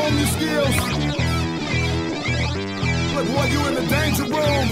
hone your skills. Look, boy, you in the danger room.